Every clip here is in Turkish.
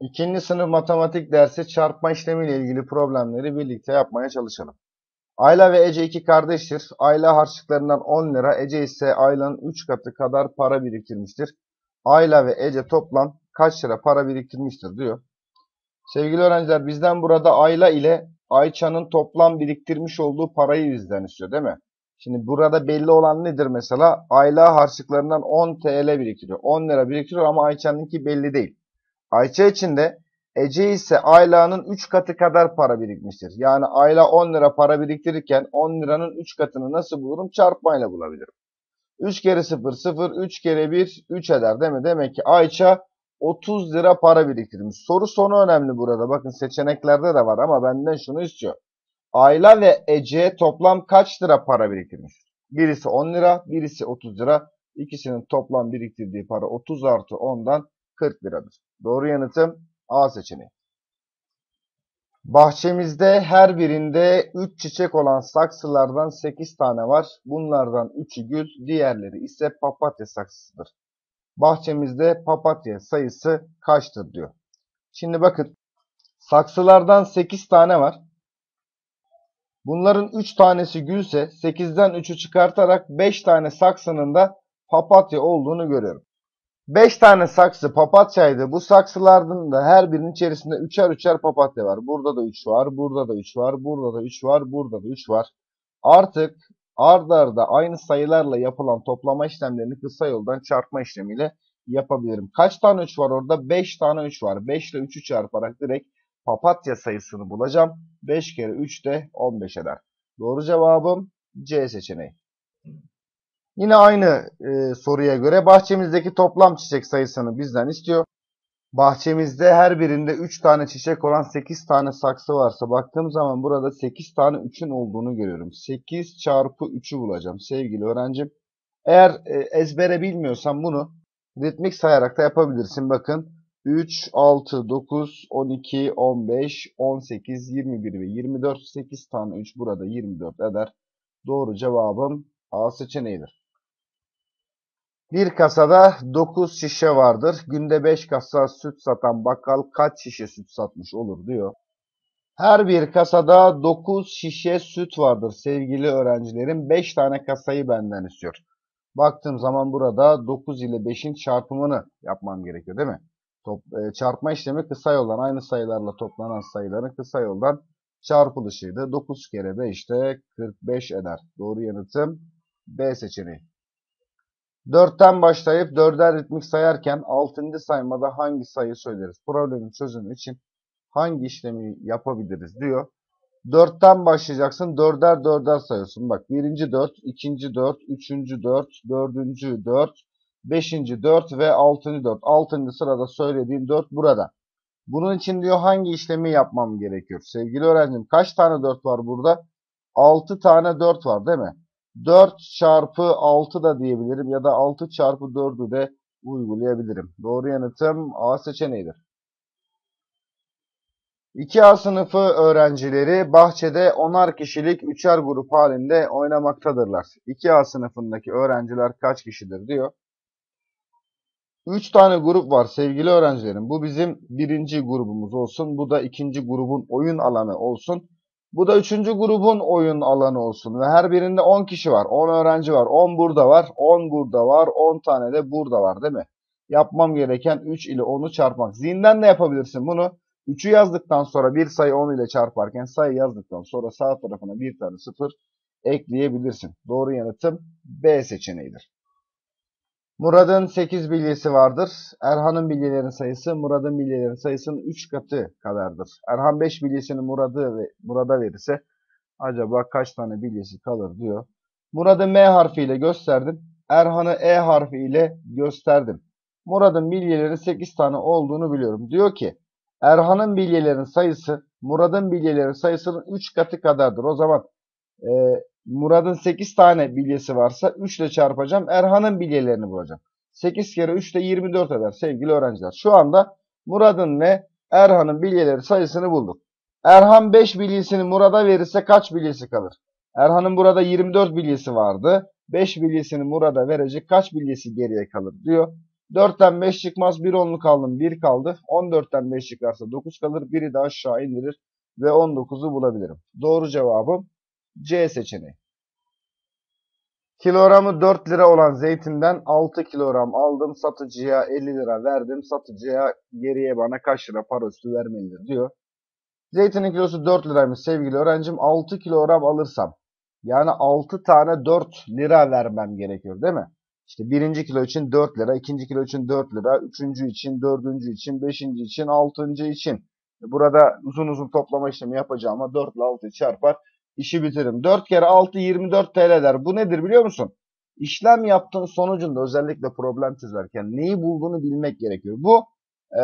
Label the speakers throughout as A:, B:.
A: İkinci sınıf matematik dersi çarpma işlemiyle ilgili problemleri birlikte yapmaya çalışalım. Ayla ve Ece iki kardeştir. Ayla harçlıklarından 10 lira, Ece ise Ayla'nın 3 katı kadar para biriktirmiştir. Ayla ve Ece toplam kaç lira para biriktirmiştir diyor. Sevgili öğrenciler bizden burada Ayla ile Ayça'nın toplam biriktirmiş olduğu parayı bizden istiyor değil mi? Şimdi burada belli olan nedir mesela? Ayla harçlıklarından 10 TL biriktiriyor. 10 lira biriktiriyor ama Ayça'nınki belli değil. Ayça için de Ece ise Ayla'nın 3 katı kadar para birikmiştir. Yani Ayla 10 lira para biriktirirken 10 liranın 3 katını nasıl bulurum? Çarpmayla bulabilirim. 3 kere 0 0, 3 kere 1 3 eder değil mi? Demek ki Ayça 30 lira para biriktirmiş. Soru sonu önemli burada. Bakın seçeneklerde de var ama benden şunu istiyor. Ayla ve Ece toplam kaç lira para biriktirmiş? Birisi 10 lira, birisi 30 lira. İkisinin toplam biriktirdiği para 30 artı 10'dan 40 liradır. Doğru yanıtım A seçeneği. Bahçemizde her birinde 3 çiçek olan saksılardan 8 tane var. Bunlardan 3'ü gül, diğerleri ise papatya saksısıdır. Bahçemizde papatya sayısı kaçtır diyor. Şimdi bakın saksılardan 8 tane var. Bunların 3 tanesi gülse 8'den 3'ü çıkartarak 5 tane saksının da papatya olduğunu görüyorum. 5 tane saksı papatyaydı. Bu saksılardan da her birinin içerisinde 3'er 3'er papatya var. Burada da 3 var, burada da 3 var, burada da 3 var, burada da 3 var. Artık ard arda aynı sayılarla yapılan toplama işlemlerini kısa yoldan çarpma işlemiyle yapabilirim. Kaç tane 3 var orada? 5 tane 3 var. 5 ile 3'ü çarparak direkt papatya sayısını bulacağım. 5 kere 3 de 15 eder. Doğru cevabım C seçeneği. Yine aynı e, soruya göre bahçemizdeki toplam çiçek sayısını bizden istiyor. Bahçemizde her birinde 3 tane çiçek olan 8 tane saksı varsa baktığım zaman burada 8 tane 3'ün olduğunu görüyorum. 8 çarpı 3'ü bulacağım sevgili öğrencim. Eğer e, ezbere bilmiyorsan bunu ritmik sayarak da yapabilirsin. Bakın 3, 6, 9, 12, 15, 18, 21 ve 24. 8 tane 3 burada 24 eder. Doğru cevabım A seçeneğidir. Bir kasada 9 şişe vardır. Günde 5 kasa süt satan bakkal kaç şişe süt satmış olur diyor. Her bir kasada 9 şişe süt vardır sevgili öğrencilerim. 5 tane kasayı benden istiyor. Baktığım zaman burada 9 ile 5'in çarpımını yapmam gerekiyor değil mi? Top, e, çarpma işlemi kısa yoldan aynı sayılarla toplanan sayıların kısa yoldan çarpılışıydı. 9 kere 5 de 45 eder. Doğru yanıtım B seçeneği. 4'ten başlayıp 4'er ritmik sayarken 6. saymada hangi sayı söyleriz? Problemin çözümü için hangi işlemi yapabiliriz diyor. 4'ten başlayacaksın. 4'er 4'er sayıyorsun. Bak birinci 4, ikinci 4, üçüncü 4, dördüncü 4, beşinci 4 ve altıncı 4. Altıncı sırada söylediğim 4 burada. Bunun için diyor hangi işlemi yapmam gerekiyor? Sevgili öğrencim kaç tane 4 var burada? 6 tane 4 var değil mi? 4 çarpı 6 da diyebilirim ya da 6 çarpı 4'ü de uygulayabilirim. Doğru yanıtım A seçeneğidir. 2A sınıfı öğrencileri bahçede 10'ar kişilik 3'er grup halinde oynamaktadırlar. 2A sınıfındaki öğrenciler kaç kişidir diyor. 3 tane grup var sevgili öğrencilerim. Bu bizim birinci grubumuz olsun. Bu da ikinci grubun oyun alanı olsun. Bu da üçüncü grubun oyun alanı olsun. Ve her birinde 10 kişi var. 10 öğrenci var. 10 burada var. 10 burada var. 10 tane de burada var değil mi? Yapmam gereken 3 ile 10'u çarpmak. Zihinden de yapabilirsin bunu. 3'ü yazdıktan sonra bir sayı 10 ile çarparken sayı yazdıktan sonra sağ tarafına bir tane 0 ekleyebilirsin. Doğru yanıtım B seçeneğidir. Murad'ın 8 bilyesi vardır. Erhan'ın bilyelerin sayısı Murad'ın bilyelerin sayısının 3 katı kadardır. Erhan 5 bilyesini Murad'ı ve Murad'a verirse acaba kaç tane bilyesi kalır diyor. Murad'ı M harfiyle gösterdim. Erhan'ı E harfiyle gösterdim. Murad'ın bilyelerinin 8 tane olduğunu biliyorum. Diyor ki Erhan'ın bilyelerin sayısı Murad'ın bilyelerin sayısının 3 katı kadardır. O zaman e, Murad'ın 8 tane bilyesi varsa 3 ile çarpacağım. Erhan'ın bilyelerini bulacağım. 8 kere 3 de 24 eder sevgili öğrenciler. Şu anda Murad'ın ve Erhan'ın bilyeleri sayısını bulduk. Erhan 5 bilyesini Murad'a verirse kaç bilyesi kalır? Erhan'ın burada 24 bilyesi vardı. 5 bilyesini Murad'a verecek kaç bilyesi geriye kalır diyor. 4'ten 5 çıkmaz. 1 onluk aldım. 1 kaldı. 14'ten 5 çıkarsa 9 kalır. 1'i de aşağı indirir. Ve 19'u bulabilirim. Doğru cevabım C seçeneği. Kilogramı 4 lira olan zeytinden 6 kilogram aldım. Satıcıya 50 lira verdim. Satıcıya geriye bana kaç lira para üstü vermelidir diyor. Zeytinin kilosu 4 liraymış sevgili öğrencim. 6 kilogram alırsam yani 6 tane 4 lira vermem gerekiyor değil mi? İşte birinci kilo için 4 lira, ikinci kilo için 4 lira, üçüncü için, dördüncü için, beşinci için, altıncı için. Burada uzun uzun toplama işlemi yapacağım ama 4 ile 6'yı çarpar işi bitiririm. 4 kere 6 24 TL eder. Bu nedir biliyor musun? İşlem yaptığın sonucunda özellikle problem çözerken neyi bulduğunu bilmek gerekiyor. Bu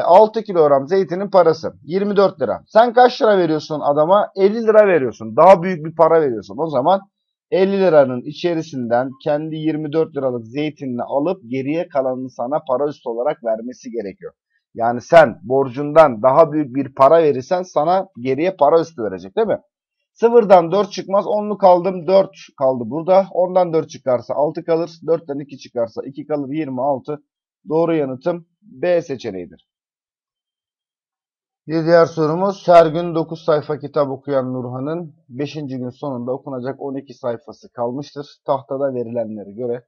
A: 6 kilogram zeytinin parası 24 lira. Sen kaç lira veriyorsun adama? 50 lira veriyorsun. Daha büyük bir para veriyorsun. O zaman 50 liranın içerisinden kendi 24 liralık zeytinini alıp geriye kalanını sana para üstü olarak vermesi gerekiyor. Yani sen borcundan daha büyük bir para verirsen sana geriye para üstü verecek değil mi? Sıfırdan 4 çıkmaz. 10'lu kaldım. 4 kaldı burada. 10'dan 4 çıkarsa 6 kalır. 4'ten 2 çıkarsa 2 kalır. 26. Doğru yanıtım B seçeneğidir. Bir diğer sorumuz her gün 9 sayfa kitap okuyan Nurhan'ın 5. gün sonunda okunacak 12 sayfası kalmıştır. Tahtada verilenlere göre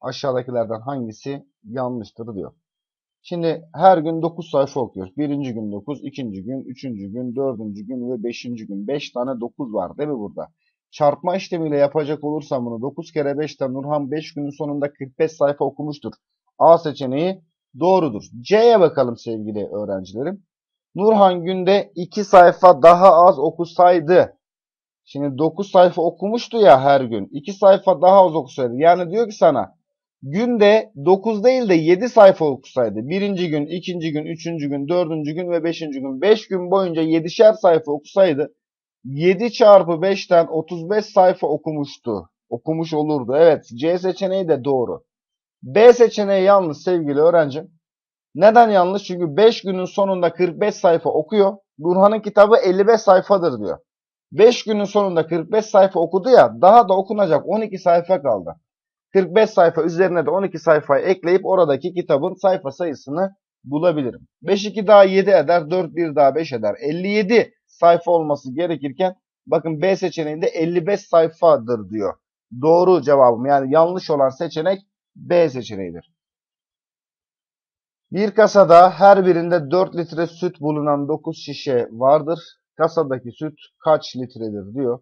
A: aşağıdakilerden hangisi yanlıştır diyor. Şimdi her gün 9 sayfa okuyoruz. Birinci gün 9, ikinci gün, üçüncü gün, dördüncü gün ve beşinci gün. 5 tane 9 var değil mi burada? Çarpma işlemiyle yapacak olursam bunu 9 kere 5'ten Nurhan 5 günün sonunda 45 sayfa okumuştur. A seçeneği doğrudur. C'ye bakalım sevgili öğrencilerim. Nurhan günde 2 sayfa daha az okusaydı. Şimdi 9 sayfa okumuştu ya her gün. 2 sayfa daha az okusaydı. Yani diyor ki sana günde 9 değil de 7 sayfa okusaydı. Birinci gün, ikinci gün, üçüncü gün, dördüncü gün ve beşinci gün. 5 gün boyunca 7'şer sayfa okusaydı 7 çarpı 5'ten 35 sayfa okumuştu. Okumuş olurdu. Evet C seçeneği de doğru. B seçeneği yalnız sevgili öğrencim. Neden yanlış? Çünkü 5 günün sonunda 45 sayfa okuyor. Nurhan'ın kitabı 55 sayfadır diyor. 5 günün sonunda 45 sayfa okudu ya daha da okunacak 12 sayfa kaldı. 45 sayfa üzerine de 12 sayfayı ekleyip oradaki kitabın sayfa sayısını bulabilirim. 5 2 daha 7 eder, 4 1 daha 5 eder. 57 sayfa olması gerekirken bakın B seçeneğinde 55 sayfadır diyor. Doğru cevabım yani yanlış olan seçenek B seçeneğidir. Bir kasada her birinde 4 litre süt bulunan 9 şişe vardır. Kasadaki süt kaç litredir diyor.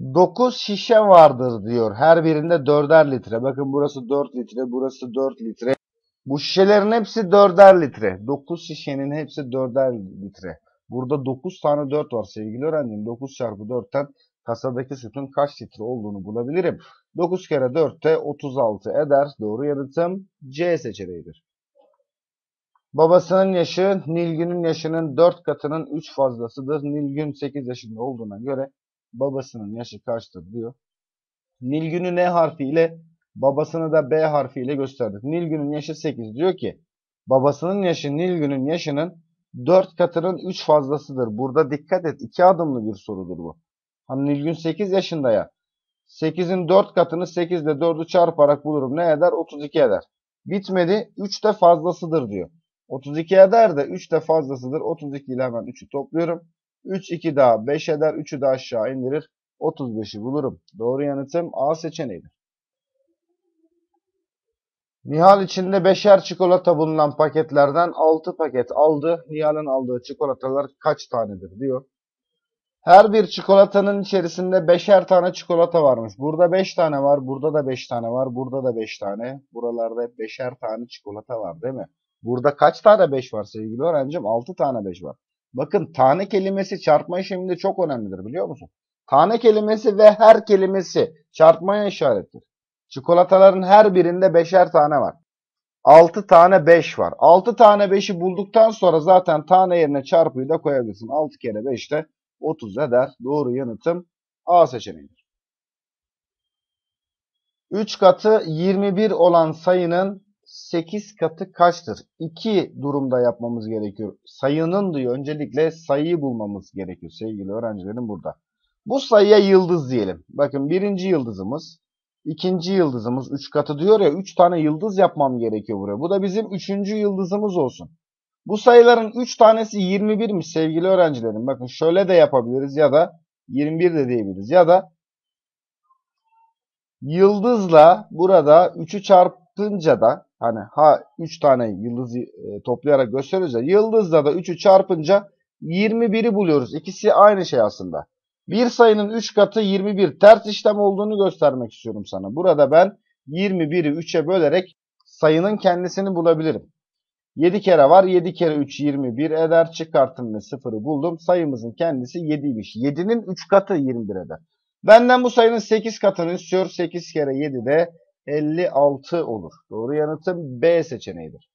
A: 9 şişe vardır diyor. Her birinde 4'er litre. Bakın burası 4 litre, burası 4 litre. Bu şişelerin hepsi 4'er litre. 9 şişenin hepsi 4'er litre. Burada 9 tane 4 var sevgili öğrencim. 9 çarpı 4'ten kasadaki sütün kaç litre olduğunu bulabilirim. 9 kere 4 de 36 eder. Doğru yanıtım C seçeneğidir. Babasının yaşı Nilgün'ün yaşının 4 katının 3 fazlasıdır. Nilgün 8 yaşında olduğuna göre babasının yaşı kaçtır diyor. Nilgün'ü N harfiyle babasını da B harfiyle gösterdik. Nilgün'ün yaşı 8 diyor ki babasının yaşı Nilgün'ün yaşının 4 katının 3 fazlasıdır. Burada dikkat et 2 adımlı bir sorudur bu. Hani Nilgün 8 yaşında ya. 8'in 4 katını 8 ile 4'ü çarparak bulurum. Ne eder? 32 eder. Bitmedi. 3 de fazlasıdır diyor. 32 eder de 3 de fazlasıdır. 32 ile hemen 3'ü topluyorum. 3 2 daha 5 eder. 3'ü de aşağı indirir. 35'i bulurum. Doğru yanıtım A seçeneğidir. Nihal içinde beşer çikolata bulunan paketlerden 6 paket aldı. Nihal'ın aldığı çikolatalar kaç tanedir diyor. Her bir çikolatanın içerisinde beşer tane çikolata varmış. Burada 5 tane var, burada da 5 tane var, burada da 5 tane. Buralarda hep beşer tane çikolata var değil mi? Burada kaç tane 5 var sevgili öğrencim? 6 tane 5 var. Bakın tane kelimesi çarpma işleminde çok önemlidir biliyor musun? Tane kelimesi ve her kelimesi çarpmaya işarettir. Çikolataların her birinde beşer tane var. 6 tane 5 var. 6 tane 5'i bulduktan sonra zaten tane yerine çarpıyı da koyabilirsin. 6 kere 5 de 30 eder. Doğru yanıtım A seçeneğidir. 3 katı 21 olan sayının 8 katı kaçtır? İki durumda yapmamız gerekiyor. Sayının diyor öncelikle sayıyı bulmamız gerekiyor sevgili öğrencilerim burada. Bu sayıya yıldız diyelim. Bakın birinci yıldızımız, İkinci yıldızımız 3 katı diyor ya 3 tane yıldız yapmam gerekiyor buraya. Bu da bizim 3. yıldızımız olsun. Bu sayıların 3 tanesi 21'miş sevgili öğrencilerim. Bakın şöyle de yapabiliriz ya da 21 de diyebiliriz. Ya da yıldızla burada 3'ü çarpınca da hani ha 3 tane yıldızı e, toplayarak gösteriyoruz ya yıldızla da 3'ü çarpınca 21'i buluyoruz. İkisi aynı şey aslında. Bir sayının 3 katı 21 ters işlem olduğunu göstermek istiyorum sana. Burada ben 21'i 3'e bölerek sayının kendisini bulabilirim. 7 kere var. 7 kere 3 21 eder. Çıkarttım ve 0'ı buldum. Sayımızın kendisi 7'ymiş. 7'nin 3 katı 21 eder. Benden bu sayının 8 katını istiyor. 8 kere 7 de 56 olur. Doğru yanıtım B seçeneğidir.